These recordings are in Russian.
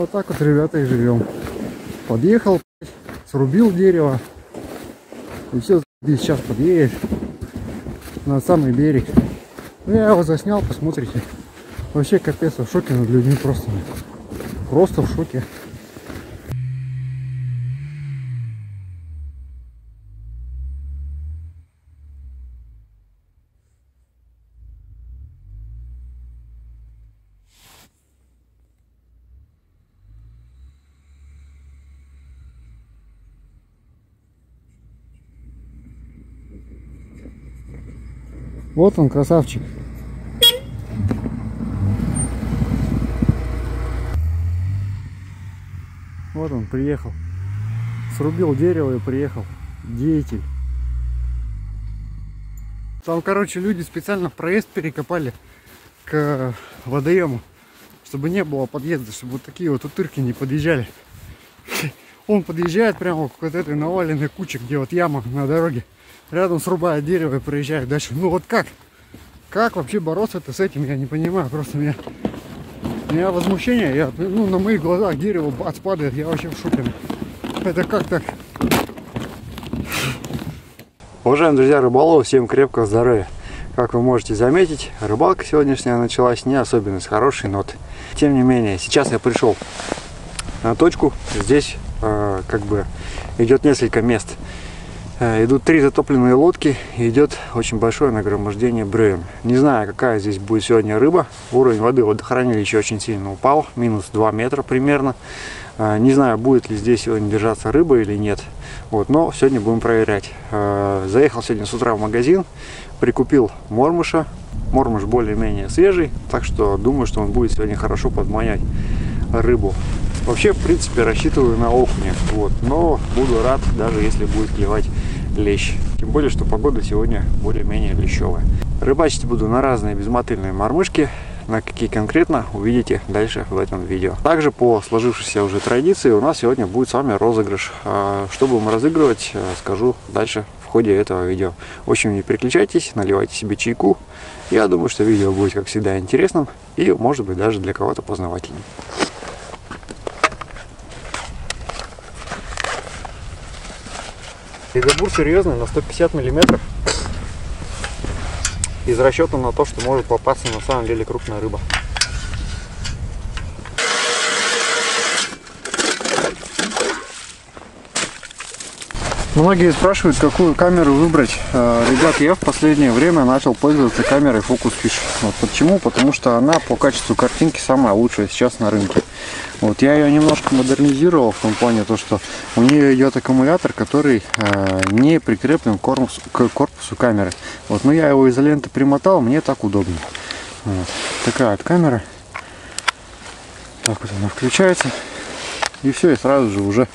Вот так вот, ребята, и живем. Подъехал, срубил дерево. И все, сейчас подъедет на самый берег. Ну, я его заснял, посмотрите. Вообще капец, в шоке над людьми просто. Просто в шоке. Вот он, красавчик. Вот он, приехал. Срубил дерево и приехал. Деятель. Там, короче, люди специально проезд перекопали к водоему, чтобы не было подъезда, чтобы вот такие вот утырки не подъезжали. Он подъезжает прямо к вот этой наваленной куче, где вот яма на дороге. Рядом срубает дерево и проезжает дальше. Ну вот как? Как вообще бороться-то с этим, я не понимаю. Просто меня, меня возмущение, я, ну, на моих глазах дерево отпадает, я вообще в шоке. Это как так? Уважаемые друзья рыболовы, всем крепкого здоровья. Как вы можете заметить, рыбалка сегодняшняя началась не особенно с хорошей ноты. Тем не менее, сейчас я пришел на точку. Здесь э, как бы идет несколько мест. Э, идут три затопленные лодки и идет очень большое нагромождение бревен. Не знаю, какая здесь будет сегодня рыба. Уровень воды в водохранилище очень сильно упал, минус 2 метра примерно. Э, не знаю, будет ли здесь сегодня держаться рыба или нет. Вот, но сегодня будем проверять. Э, заехал сегодня с утра в магазин, прикупил мормыша. Мормыш более-менее свежий, так что думаю, что он будет сегодня хорошо подманять рыбу. Вообще, в принципе, рассчитываю на окуня, вот, но буду рад, даже если будет клевать лещ. Тем более, что погода сегодня более-менее лещевая. Рыбачить буду на разные безмотыльные мормышки. На какие конкретно, увидите дальше в этом видео. Также по сложившейся уже традиции у нас сегодня будет с вами розыгрыш. А, что будем разыгрывать, э, скажу дальше в ходе этого видео. В общем, не переключайтесь, наливайте себе чайку. Я думаю, что видео будет, как всегда, интересным и, может быть, даже для кого-то познавательным. Ледобур серьезный, на 150 миллиметров. Из расчета на то, что может попасться на самом деле крупная рыба. Многие спрашивают, какую камеру выбрать. Э, ребят, я в последнее время начал пользоваться камерой Focus Fish. Вот почему? Потому что она по качеству картинки самая лучшая сейчас на рынке. Вот я ее немножко модернизировал в том плане, то, что у нее идет аккумулятор, который э, не прикреплен к корпусу, к корпусу камеры. Вот, но я его изолентой примотал, мне так удобно. Вот. Такая вот камера. Так вот она включается. И все, и сразу же уже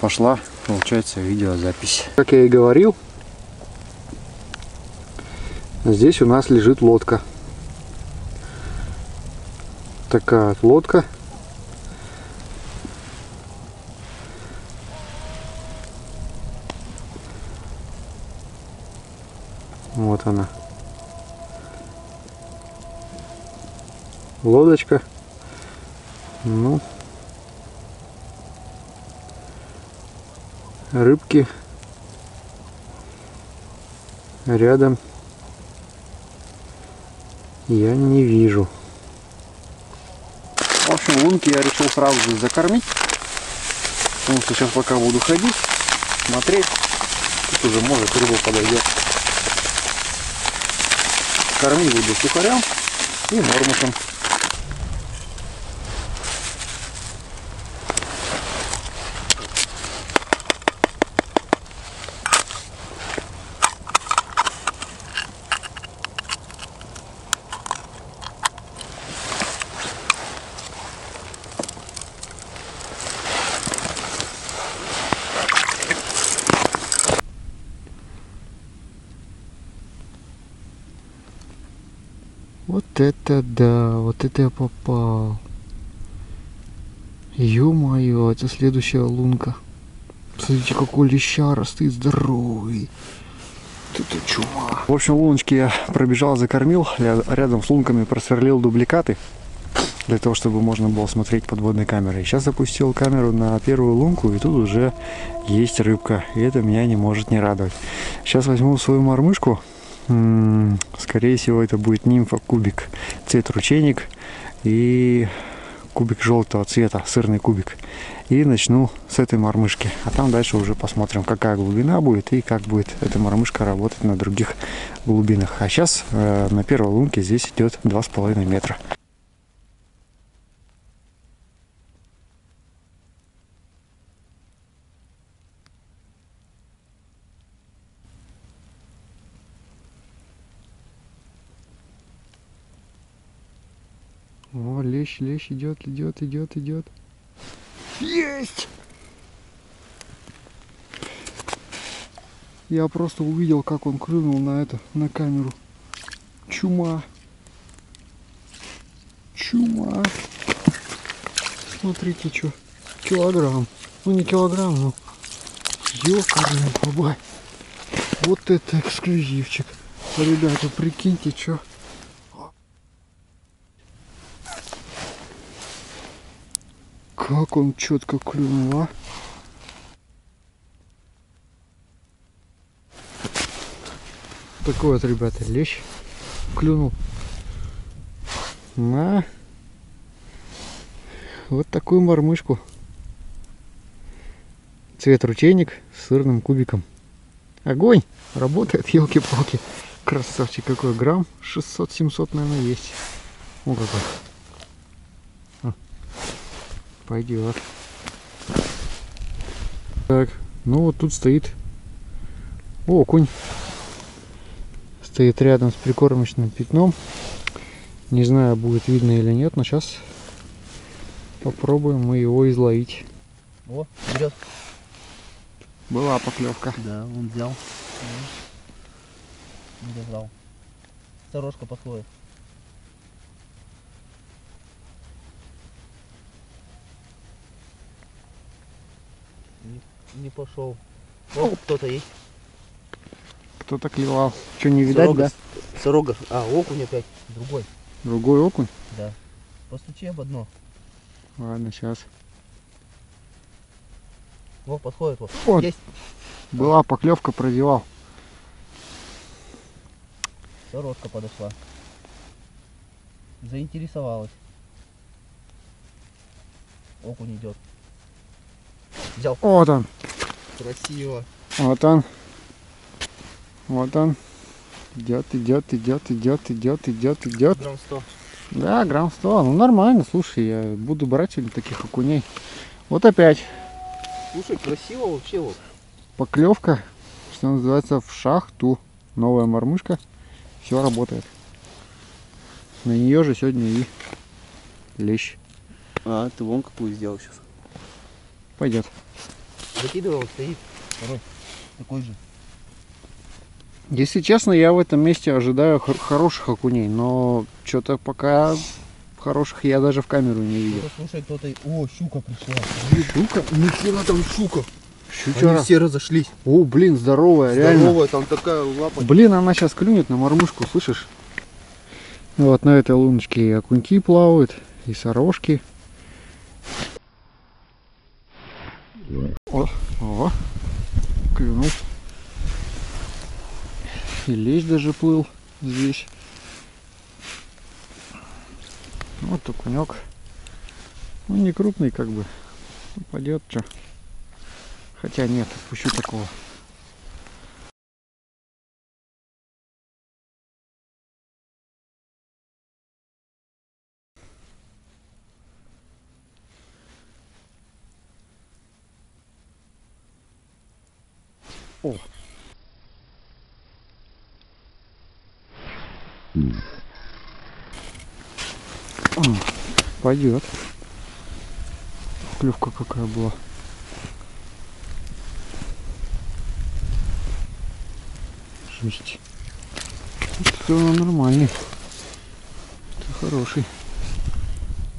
пошла получается видеозапись. Как я и говорил, здесь у нас лежит лодка. Такая вот лодка. Вот она. Лодочка. Ну, рыбки рядом я не вижу. В общем, лунки я решил сразу же закормить. Потому что сейчас пока буду ходить, смотреть, тут уже может рыба подойдет. Кормить буду сухарем и нормусом. Это да, вот это я попал. Ё-моё, это следующая лунка. Смотрите, какой лещара стоит здоровый. Это чума. В общем, луночки я пробежал, закормил. Рядом с лунками просверлил дубликаты. для того, чтобы можно было смотреть подводной камерой. Сейчас запустил камеру на первую лунку, и тут уже есть рыбка. И это меня не может не радовать. Сейчас возьму свою мормышку. Скорее всего, это будет нимфа кубик. Цвет ручейник и кубик желтого цвета, сырный кубик. И начну с этой мормышки. А там дальше уже посмотрим, какая глубина будет и как будет эта мормышка работать на других глубинах. А сейчас э, на первой лунке здесь идет 2,5 метра. О, лещ, лещ идет, идет, идет, идет. Есть! Я просто увидел, как он клюнул на это, на камеру. Чума. Чума. Смотрите, что. Килограмм. Ну не килограмм, но ёкарный бабай. Вот это эксклюзивчик. Ребята, прикиньте, что. Как он четко клюнул, а? Такой вот, ребята, лещ клюнул на вот такую мормышку. Цвет ручейник с сырным кубиком. Огонь! Работает, елки-палки. Красавчик какой, грамм 600-700, наверное, есть. О, какой. Пойдет. Так, ну вот тут стоит окунь. Стоит рядом с прикормочным пятном. Не знаю, будет видно или нет, но сейчас попробуем мы его изловить. О, берет. Была поклевка. Да, он взял. Не взял. Сорожка подходит. Не, пошел. О, кто-то есть. Кто-то клевал. Что, не видать, Сорога. да? Сорога. А, окунь опять. Другой. Другой окунь? Да. Постучи об одно. Ладно, сейчас. Во, подходит вот. Вот. Есть. Была поклевка, продевал. Сорожка подошла. Заинтересовалась. Окунь идет. Взял. Вот он. Красиво. Вот он. Вот он. Идет, идет, идет, идет, идет, идет, идет. Грамм 100. Да, грамм 100. Ну нормально, слушай, я буду брать сегодня таких окуней. Вот опять Слушай, красиво вообще вот. поклевка, что называется, в шахту. Новая мормышка. Все работает. На нее же сегодня и лещ. А, ты вон какую сделал сейчас. Пойдет. Закидывал, стоит. Второй. Такой же. Если честно, я в этом месте ожидаю хор- хороших окуней, но что-то пока хороших я даже в камеру не видел. Кто-то, слушай, кто-то... О, щука пришла. Щука? Нихера там щука. Щучара. Они все разошлись. О, блин, здоровая, реально. Здоровая, там такая лапа. Блин, она сейчас клюнет на мормышку, слышишь? Вот на этой луночке и окуньки плавают, и сорожки. О, о, клюнул. И лещ даже плыл здесь. Вот окунек. Ну, не крупный как бы. Пойдет что. Хотя нет, отпущу такого. О. А, Пойдет. Клевка какая была. Жесть. Это нормальный. Это хороший.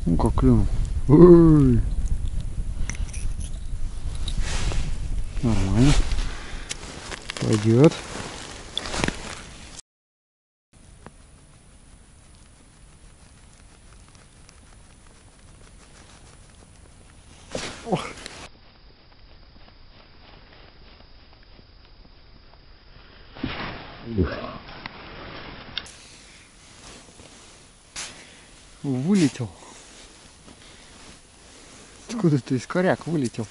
Ну как клюнул. Ой. Нормально. Пойдет. Ох. Вылетел. Откуда ты из коряк вылетел?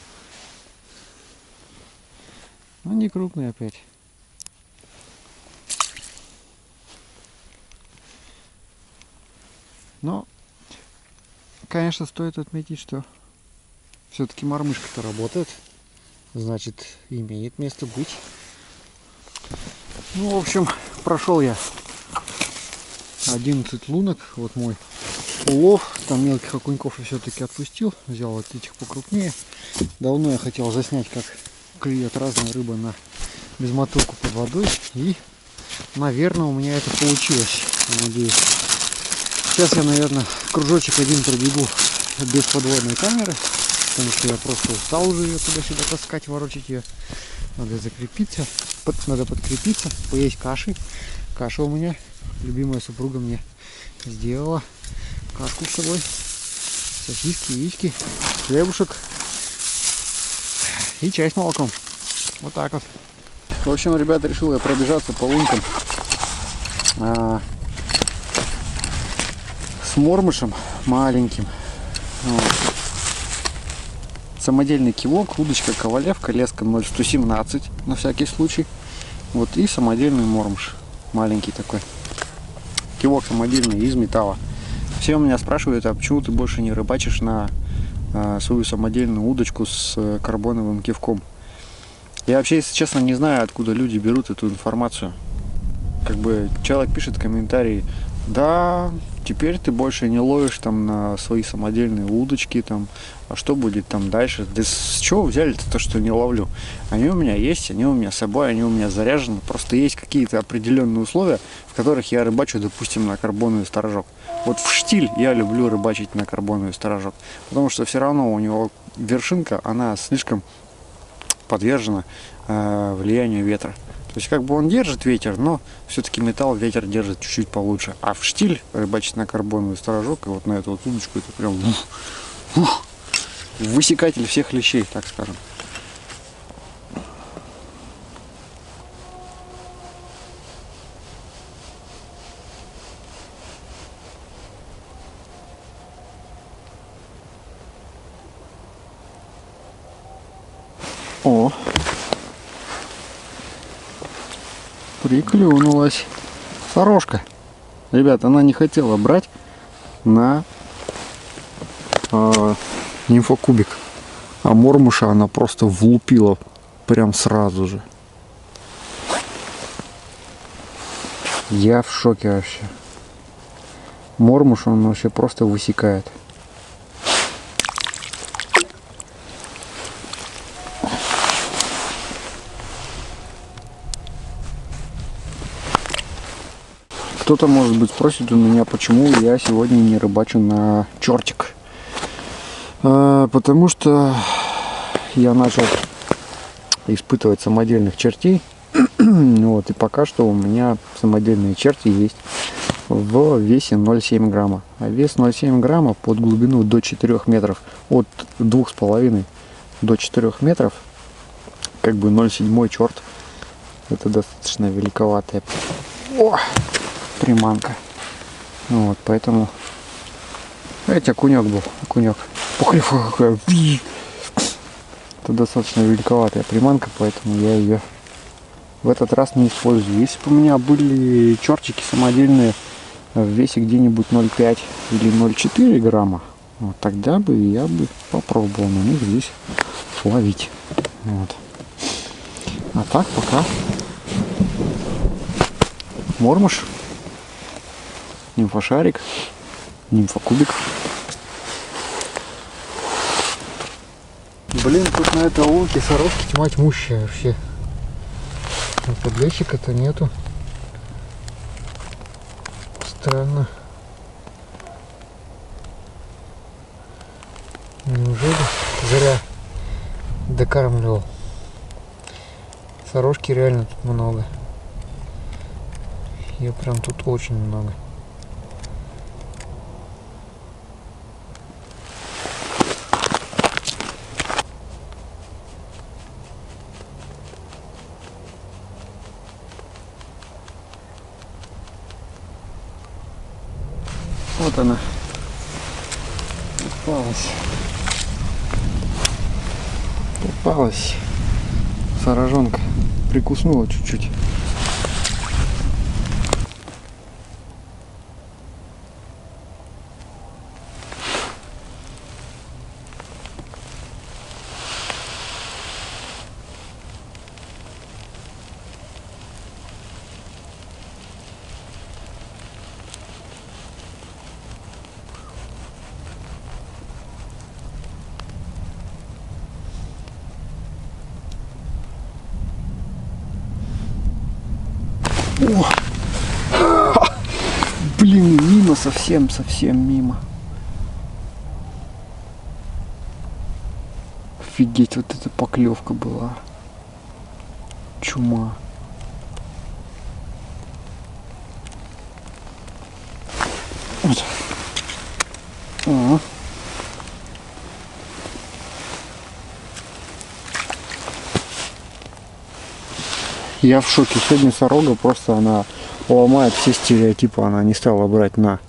Ну, не крупный опять. Но, конечно, стоит отметить, что все-таки мормышка-то работает. Значит, имеет место быть. Ну, в общем, прошел я 11 лунок. Вот мой улов. Там мелких окуньков я все-таки отпустил. Взял вот этих покрупнее. Давно я хотел заснять, как клюет разная рыба на безмотылку под водой. И, наверное, у меня это получилось. Надеюсь. Сейчас я, наверное, кружочек один пробегу без подводной камеры. Потому что я просто устал уже ее туда-сюда таскать, ворочать ее. Надо закрепиться, под, надо подкрепиться, поесть каши. Каша у меня, любимая супруга мне сделала кашку с собой. Сосиски, яички, хлебушек и чай с молоком. Вот так вот. В общем, ребята, решил я пробежаться по лункам а, с мормышем маленьким. Вот. Самодельный кивок, удочка ковалевка, леска 0,117 на всякий случай. Вот и самодельный мормыш, маленький такой. Кивок самодельный из металла. Все у меня спрашивают, а почему ты больше не рыбачишь на свою самодельную удочку с э, карбоновым кивком? Я вообще, если честно, не знаю, откуда люди берут эту информацию. Как бы человек пишет комментарии, да, теперь ты больше не ловишь там на свои самодельные удочки, там, а что будет там дальше? Да с чего взяли-то то, что не ловлю? Они у меня есть, они у меня с собой, они у меня заряжены. Просто есть какие-то определенные условия, в которых я рыбачу, допустим, на карбоновый сторожок. Вот в штиль я люблю рыбачить на карбоновый сторожок, потому что все равно у него вершинка, она слишком подвержена э, влиянию ветра. То есть как бы он держит ветер, но все-таки металл ветер держит чуть-чуть получше. А в штиль рыбачить на карбоновый сторожок и вот на эту вот удочку это прям ух, ух, высекатель всех лещей, так скажем. Приклюнулась сорожка. Ребят, она не хотела брать на э, нимфокубик. А мормуша она просто влупила прям сразу же. Я в шоке вообще. Мормуш он вообще просто высекает. Кто-то, может быть, спросит у меня, почему я сегодня не рыбачу на чертик. А, потому что я начал испытывать самодельных чертей. вот, и пока что у меня самодельные черти есть в весе 0,7 грамма. А вес 0,7 грамма под глубину до 4 метров, от 2,5 до 4 метров, как бы 0,7 черт, это достаточно великоватая О! Приманка. Вот, поэтому... Эти окунек был, окунек. Пухлевка какая. Это достаточно великоватая приманка, поэтому я ее в этот раз не использую. Если бы у меня были чертики самодельные в весе где-нибудь 0,5 или 0,4 грамма, вот, тогда бы я бы попробовал на них здесь ловить. Вот. А так пока мормыш, нимфошарик, нимфокубик. Блин, тут на этой лунке сорожки тьма тьмущая вообще. А подлещика-то нету. Странно. Неужели зря докармливал? Сорожки реально тут много. Ее прям тут очень много. Вот она. Попалась. Попалась. Сорожонка. Прикуснула чуть-чуть. О! Блин, мимо. Офигеть, вот эта поклевка была. Чума. Вот. О. Я в шоке. Сегодня сорога просто она ломает все стереотипы. Она не стала брать на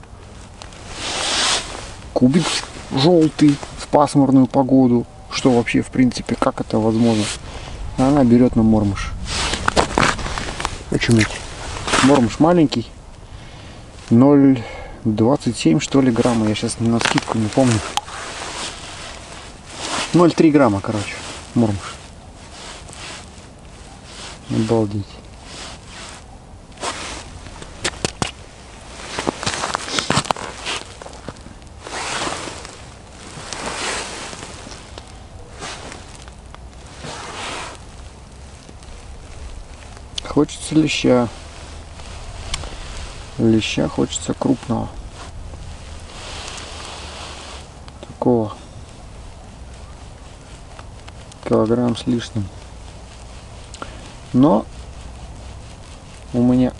кубик желтый в пасмурную погоду. Что вообще, в принципе, как это возможно? Она берет на мормыш. Очуметь. Мормыш маленький. 0,27 что ли грамма. Я сейчас на скидку не помню. 0,3 грамма, короче. Мормыш. Обалдеть. Хочется леща. Леща хочется крупного. Такого. Килограмм с лишним. Но у меня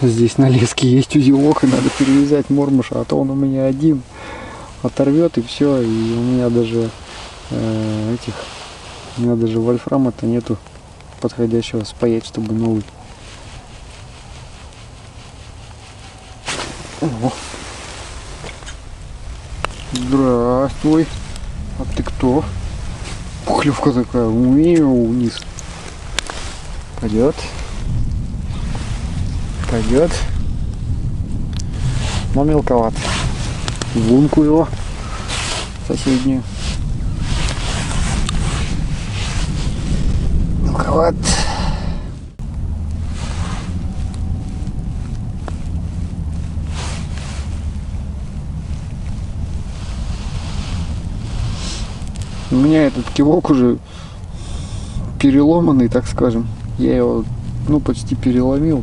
здесь на леске есть узелок, и надо перевязать мормыша, а то он у меня один оторвет и все, и у меня даже э, этих, у меня даже вольфрама-то нету подходящего спаять, чтобы новый. О. Здравствуй. А ты кто? Пухлевка такая, умею вниз. Пойдет. Пойдет. Но мелковат. Лунку его соседнюю. Мелковат. У меня этот кивок уже переломанный, так скажем. Я его, ну, почти переломил.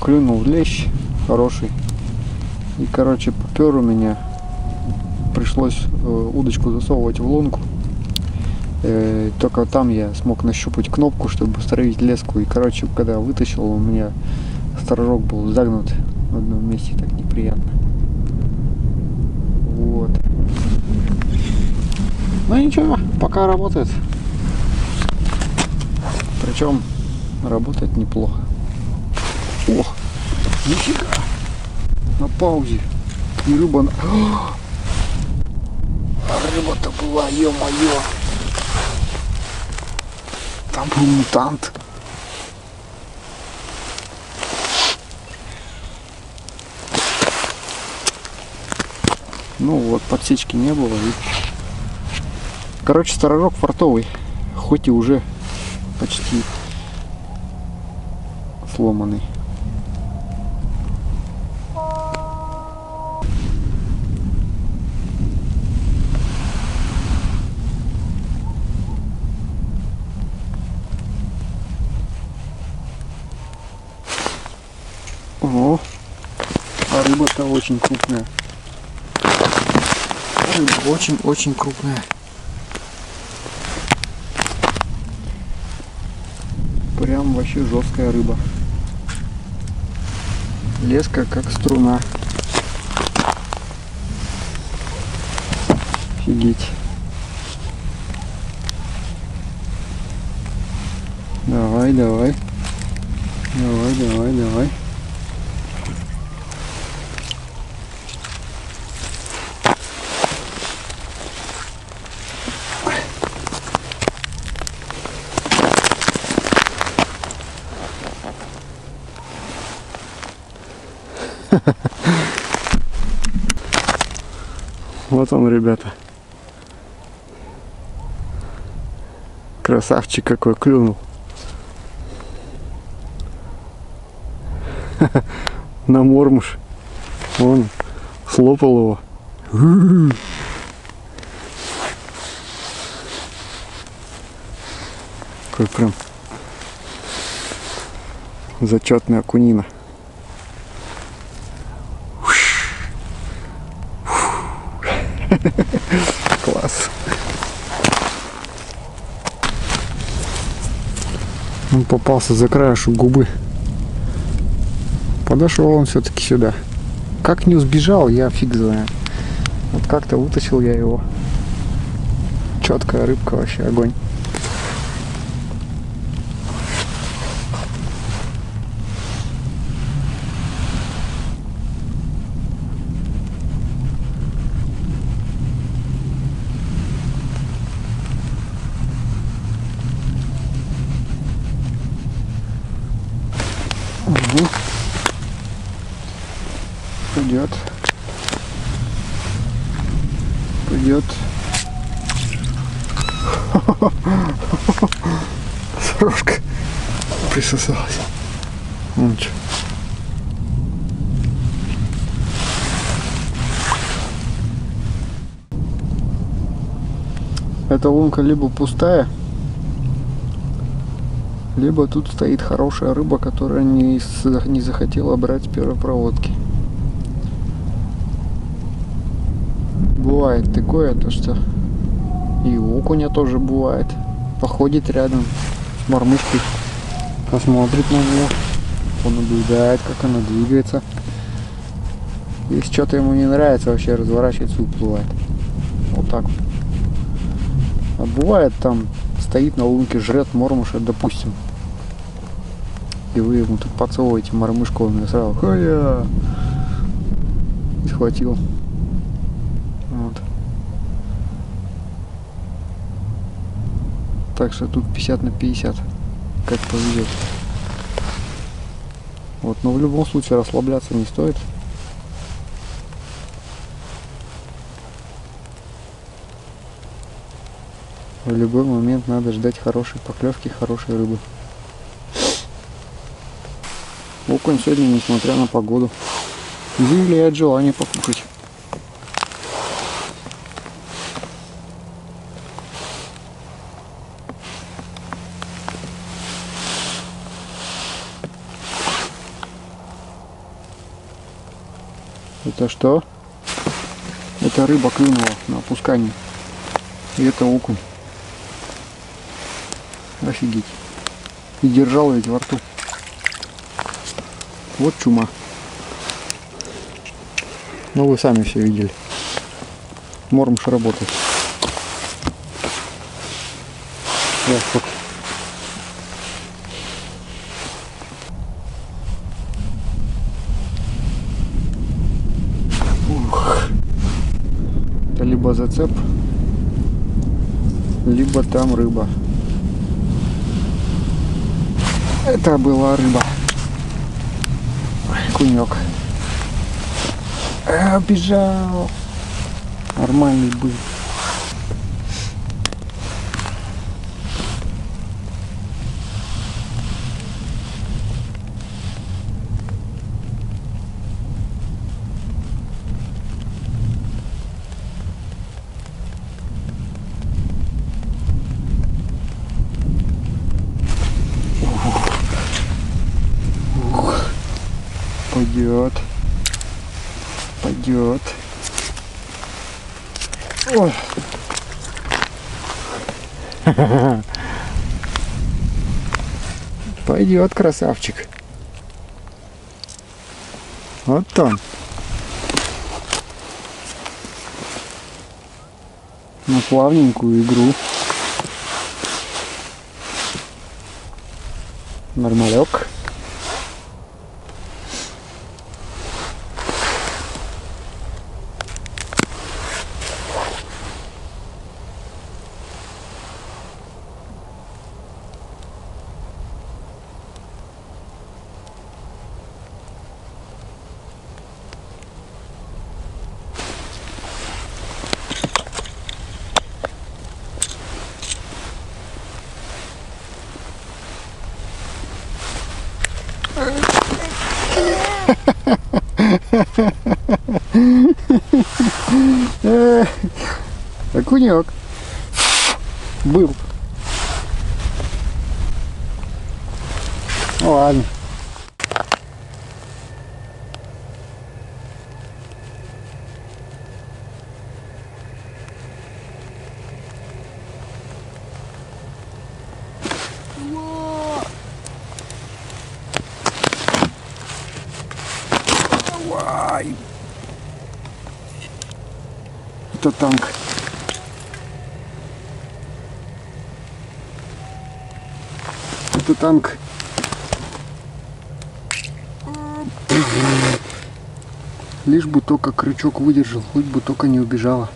Клюнул лещ хороший. И, короче, попер у меня. Пришлось э, удочку засовывать в лунку. Э, только там я смог нащупать кнопку, чтобы установить леску. И, короче, когда вытащил, у меня сторожок был загнут в одном месте, так неприятно. Вот. Ну ничего, пока работает. Причем работает неплохо. Ох, нифига. На паузе. И рыба... на- А рыба-то была, ё-моё. Там был мутант. Ну вот, подсечки не было. и- Короче, сторожок фартовый. Хоть и уже почти сломанный. О, а рыба-то очень крупная. Рыба очень-очень крупная. Прям вообще жесткая рыба. Леска как струна. Офигеть. Давай, давай. Давай, давай, давай. Вот он, ребята. Красавчик какой клюнул. На мормуш. Он слопал его. Какой прям зачетный окунина. Класс. Он попался за краешек губы. Подошел он все-таки сюда. Как не сбежал, я фиг знаю. Вот как-то вытащил я его. Четкая рыбка вообще, огонь. Угу. Пойдет. Пойдет. Сорожка присосалась. Ну чё. Эта лунка либо пустая, либо тут стоит хорошая рыба, которая не, не захотела брать с первой проводки. Бывает такое, то что и окуня тоже бывает. Походит рядом с мормышкой, посмотрит на нее, понаблюдает, как она двигается. Если что-то ему не нравится, вообще разворачивается и уплывает. Вот так вот. А бывает там стоит на лунке, жрет мормуша, допустим. И вы ему тут поцелуете мормышку, он её сразу хая и схватил. Вот. Так что тут 50 на 50. Как повезет. Вот, но в любом случае расслабляться не стоит. В любой момент надо ждать хорошей поклевки, хорошей рыбы. Окунь сегодня, несмотря на погоду, изъявляет желание покушать. Это что? Это рыба клюнула на опускании. И это окунь. Офигеть. И держал ведь во рту. Вот чума. Ну вы сами все видели. Мормыш работает. Да, либо зацеп, либо там рыба. Это была рыба. Кунек. А, бежал. Нормальный был. Пойдет. Пойдет. Ой. Пойдет, красавчик. Вот он. На плавненькую игру. Нормалек. Э, Окунек. Был. Ну ладно. Давай. Это танк. Это танк. Лишь бы только крючок выдержал, хоть бы только не убежала.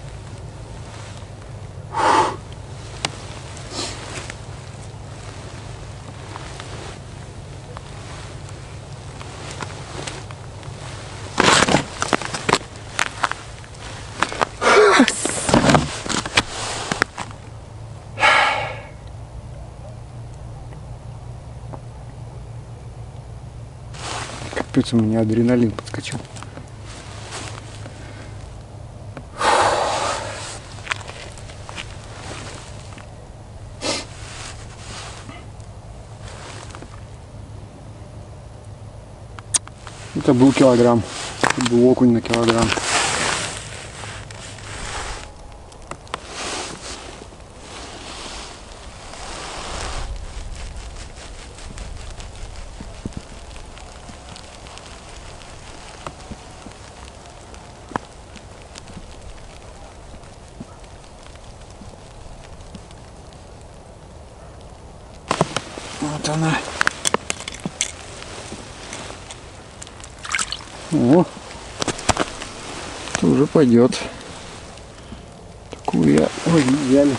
Капец, у меня адреналин подскочил. Это был килограмм. Это был окунь на килограмм. Вот она. О, это уже пойдет. Такую я... Ой, взяли.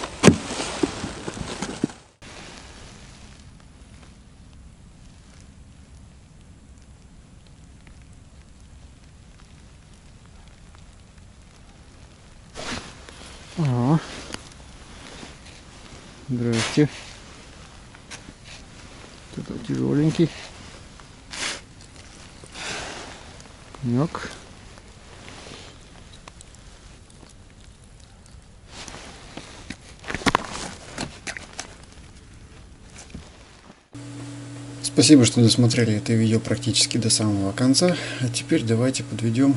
О. Здрасте. Это тяжеленький. Конек. Спасибо, что досмотрели это видео практически до самого конца. А теперь давайте подведем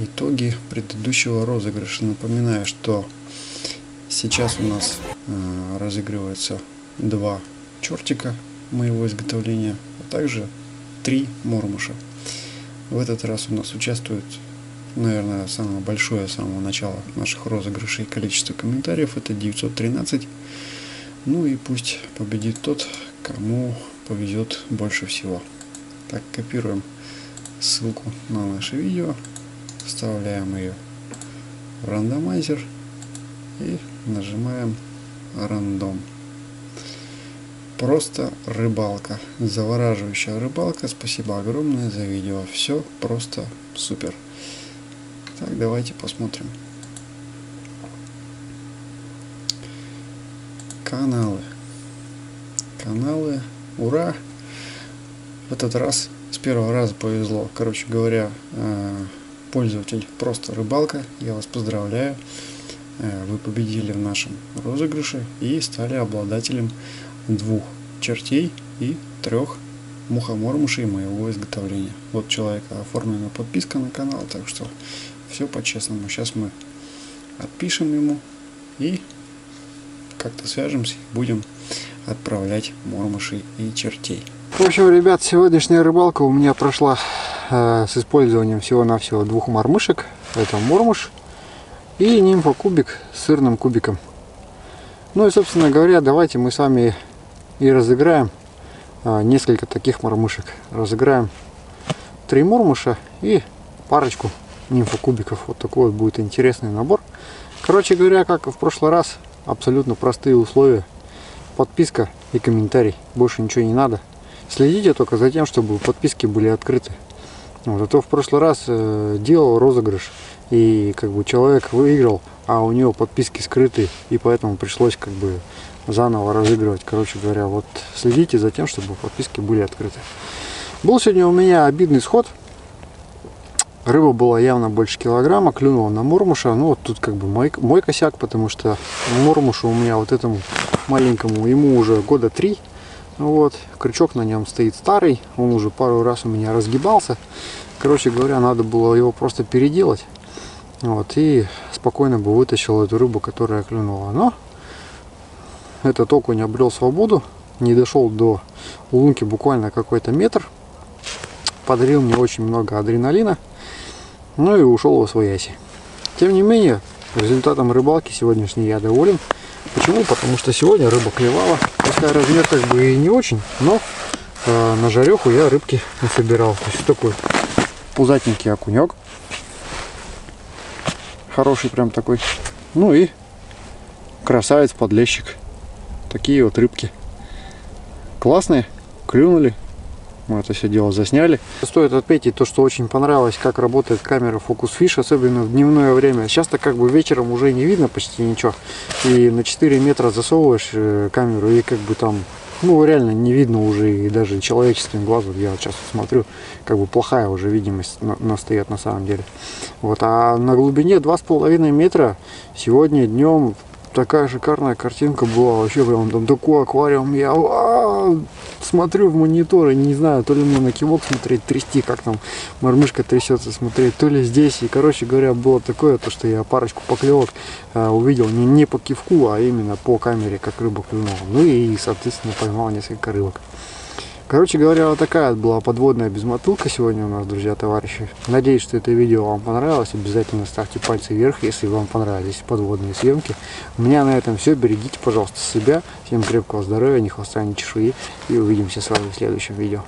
итоги предыдущего розыгрыша. Напоминаю, что сейчас у нас э, разыгрывается два чертика моего изготовления, а также три мормуша. В этот раз у нас участвует, наверное, самое большое с самого начала наших розыгрышей количество комментариев. Это 913. Ну и пусть победит тот, кому повезет больше всего. Так, копируем ссылку на наше видео, вставляем ее в рандомайзер и нажимаем рандом. Просто рыбалка. Завораживающая рыбалка. Спасибо огромное за видео. Все просто супер. Так, давайте посмотрим. Каналы. Каналы. Ура! В этот раз с первого раза повезло. Короче говоря, пользователь просто рыбалка. Я вас поздравляю. Вы победили в нашем розыгрыше и стали обладателем двух чертей и трех мухомормушей моего изготовления. Вот человека оформлена подписка на канал, так что все по-честному. Сейчас мы отпишем ему и как-то свяжемся будем отправлять мормышей и чертей. В общем, ребят, сегодняшняя рыбалка у меня прошла э, с использованием всего-навсего двух мормышек. Это мормуш и нимфокубик с сырным кубиком. Ну и, собственно говоря, давайте мы с вами и разыграем а, несколько таких мормышек. Разыграем три мормуша и парочку нимфокубиков. Вот такой вот будет интересный набор. Короче говоря, как в прошлый раз, абсолютно простые условия. Подписка и комментарий. Больше ничего не надо. Следите только за тем, чтобы подписки были открыты. Вот, а то в прошлый раз э, делал розыгрыш и как бы человек выиграл, а у него подписки скрыты, и поэтому пришлось как бы заново разыгрывать. Короче говоря, вот следите за тем, чтобы подписки были открыты. Был сегодня у меня обидный сход. Рыба была явно больше килограмма, клюнула на мурмуша. Ну вот тут как бы мой, мой косяк, потому что мурмушу у меня вот этому маленькому, ему уже года три. Вот, крючок на нем стоит старый, он уже пару раз у меня разгибался. Короче говоря, надо было его просто переделать. Вот, и спокойно бы вытащил эту рыбу, которая клюнула. Но этот окунь обрел свободу, не дошел до лунки буквально какой-то метр. Подарил мне очень много адреналина. Ну и ушел во свояси. Тем не менее, результатом рыбалки сегодняшней я доволен. Почему? Потому что сегодня рыба клевала. Пускай размер как бы и не очень, но э, на жареху я рыбки насобирал. То есть такой пузатенький окунек. Хороший прям такой. Ну и красавец подлещик. Такие вот рыбки. Классные. Клюнули. Мы это все дело засняли. Стоит отметить то, что очень понравилось, как работает камера Focus Fish, особенно в дневное время. Сейчас-то как бы вечером уже не видно почти ничего. И на 4 метра засовываешь э, камеру и как бы там ну реально не видно уже и даже человеческим глазом я вот сейчас смотрю как бы плохая уже видимость настает на самом деле вот а на глубине два с половиной метра сегодня днем такая шикарная картинка была. Вообще прям там такой аквариум. Я а, смотрю в монитор и не знаю, то ли мне на кивок смотреть, трясти, как там мормышка трясется смотреть, то ли здесь. И, короче говоря, было такое, то, что я парочку поклевок а, увидел не, не по кивку, а именно по камере, как рыба клюнула. Ну и, соответственно, поймал несколько рыбок. Короче говоря, вот такая была подводная безмотылка сегодня у нас, друзья, товарищи. Надеюсь, что это видео вам понравилось. Обязательно ставьте пальцы вверх, если вам понравились подводные съемки. У меня на этом все. Берегите, пожалуйста, себя. Всем крепкого здоровья, ни хвоста, ни чешуи. И увидимся с вами в следующем видео.